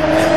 Bye.